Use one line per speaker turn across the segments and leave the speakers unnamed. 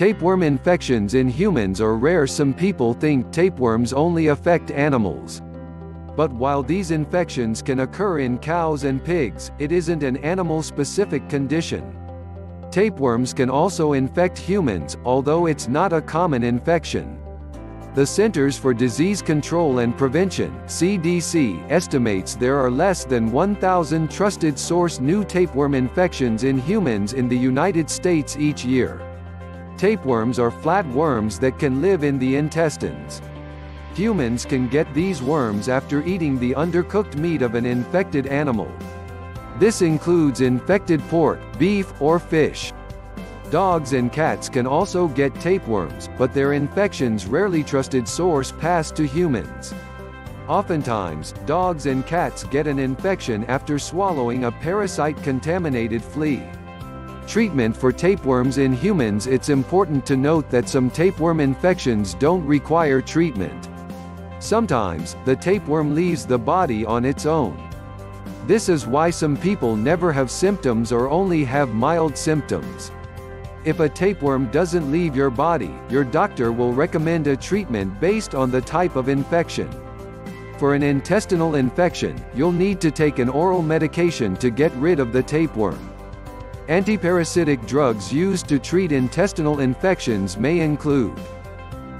Tapeworm infections in humans are rare some people think tapeworms only affect animals. But while these infections can occur in cows and pigs, it isn't an animal-specific condition. Tapeworms can also infect humans, although it's not a common infection. The Centers for Disease Control and Prevention (CDC) estimates there are less than 1,000 trusted source new tapeworm infections in humans in the United States each year. Tapeworms are flat worms that can live in the intestines. Humans can get these worms after eating the undercooked meat of an infected animal. This includes infected pork, beef, or fish. Dogs and cats can also get tapeworms, but their infections rarely trusted source pass to humans. Oftentimes, dogs and cats get an infection after swallowing a parasite-contaminated flea. Treatment for tapeworms in humans It's important to note that some tapeworm infections don't require treatment. Sometimes, the tapeworm leaves the body on its own. This is why some people never have symptoms or only have mild symptoms. If a tapeworm doesn't leave your body, your doctor will recommend a treatment based on the type of infection. For an intestinal infection, you'll need to take an oral medication to get rid of the tapeworm. Antiparasitic drugs used to treat intestinal infections may include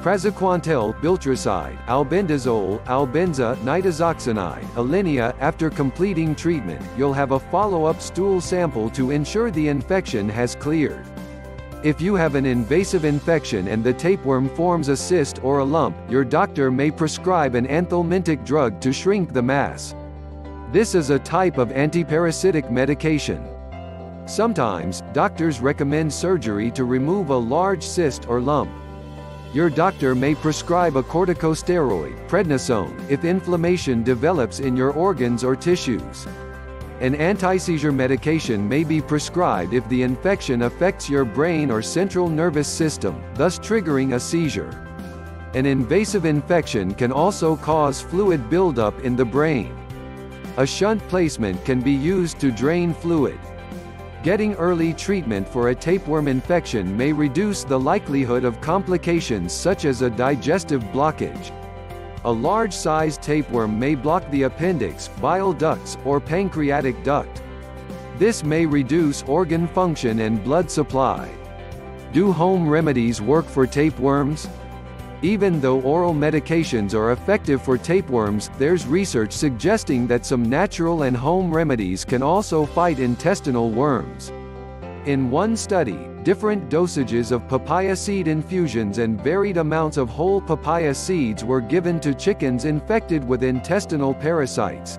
praziquantel, biltricide, albendazole, albenza, nitazoxanide, Alinia. After completing treatment, you'll have a follow-up stool sample to ensure the infection has cleared. If you have an invasive infection and the tapeworm forms a cyst or a lump, your doctor may prescribe an anthelmintic drug to shrink the mass. This is a type of antiparasitic medication. Sometimes, doctors recommend surgery to remove a large cyst or lump. Your doctor may prescribe a corticosteroid, prednisone, if inflammation develops in your organs or tissues. An anti-seizure medication may be prescribed if the infection affects your brain or central nervous system, thus triggering a seizure. An invasive infection can also cause fluid buildup in the brain. A shunt placement can be used to drain fluid. Getting early treatment for a tapeworm infection may reduce the likelihood of complications such as a digestive blockage. A large-sized tapeworm may block the appendix, bile ducts, or pancreatic duct. This may reduce organ function and blood supply. Do home remedies work for tapeworms? Even though oral medications are effective for tapeworms, there's research suggesting that some natural and home remedies can also fight intestinal worms. In one study, different dosages of papaya seed infusions and varied amounts of whole papaya seeds were given to chickens infected with intestinal parasites.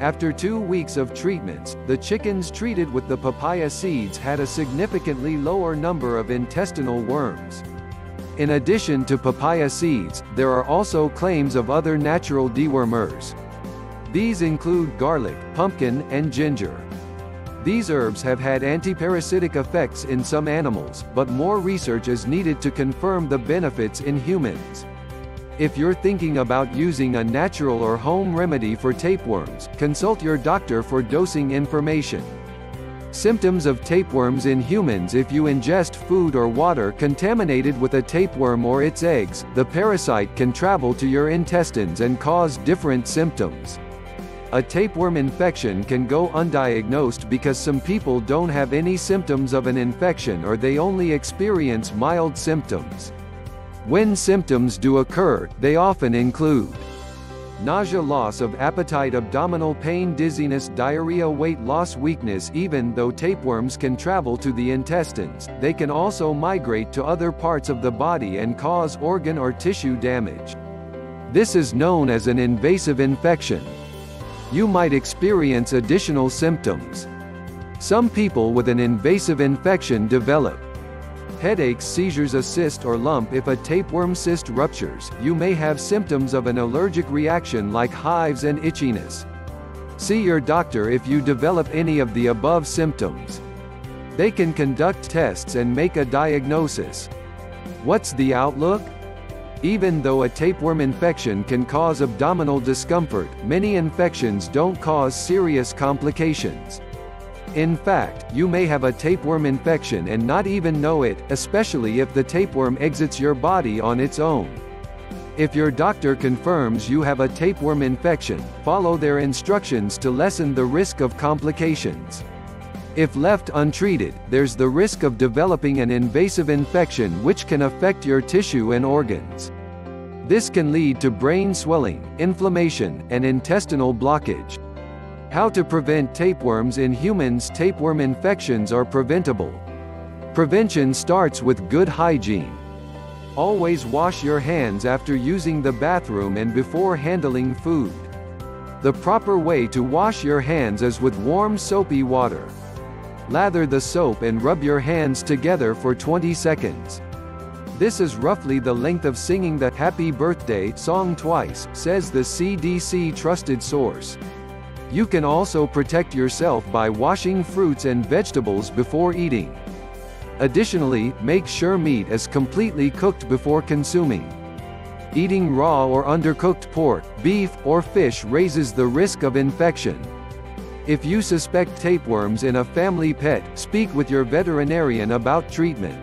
After two weeks of treatments, the chickens treated with the papaya seeds had a significantly lower number of intestinal worms. In addition to papaya seeds, there are also claims of other natural dewormers. These include garlic, pumpkin, and ginger. These herbs have had antiparasitic effects in some animals, but more research is needed to confirm the benefits in humans. If you're thinking about using a natural or home remedy for tapeworms, consult your doctor for dosing information. Symptoms of tapeworms in humans If you ingest food or water contaminated with a tapeworm or its eggs, the parasite can travel to your intestines and cause different symptoms. A tapeworm infection can go undiagnosed because some people don't have any symptoms of an infection or they only experience mild symptoms. When symptoms do occur, they often include nausea loss of appetite abdominal pain dizziness diarrhea weight loss weakness even though tapeworms can travel to the intestines, they can also migrate to other parts of the body and cause organ or tissue damage. This is known as an invasive infection you might experience additional symptoms. Some people with an invasive infection develop headaches, seizures, a cyst or lump. If a tapeworm cyst ruptures, you may have symptoms of an allergic reaction like hives and itchiness. See your doctor if you develop any of the above symptoms. They can conduct tests and make a diagnosis. What's the outlook? Even though a tapeworm infection can cause abdominal discomfort, many infections don't cause serious complications. In fact, you may have a tapeworm infection and not even know it, especially if the tapeworm exits your body on its own. If your doctor confirms you have a tapeworm infection, follow their instructions to lessen the risk of complications. If left untreated, there's the risk of developing an invasive infection which can affect your tissue and organs. This can lead to brain swelling, inflammation, and intestinal blockage. How to prevent tapeworms in humans Tapeworm infections are preventable. Prevention starts with good hygiene. Always wash your hands after using the bathroom and before handling food. The proper way to wash your hands is with warm soapy water. Lather the soap and rub your hands together for 20 seconds. This is roughly the length of singing the Happy Birthday song twice, says the CDC trusted source. You can also protect yourself by washing fruits and vegetables before eating. Additionally, make sure meat is completely cooked before consuming. Eating raw or undercooked pork, beef, or fish raises the risk of infection. If you suspect tapeworms in a family pet, speak with your veterinarian about treatment.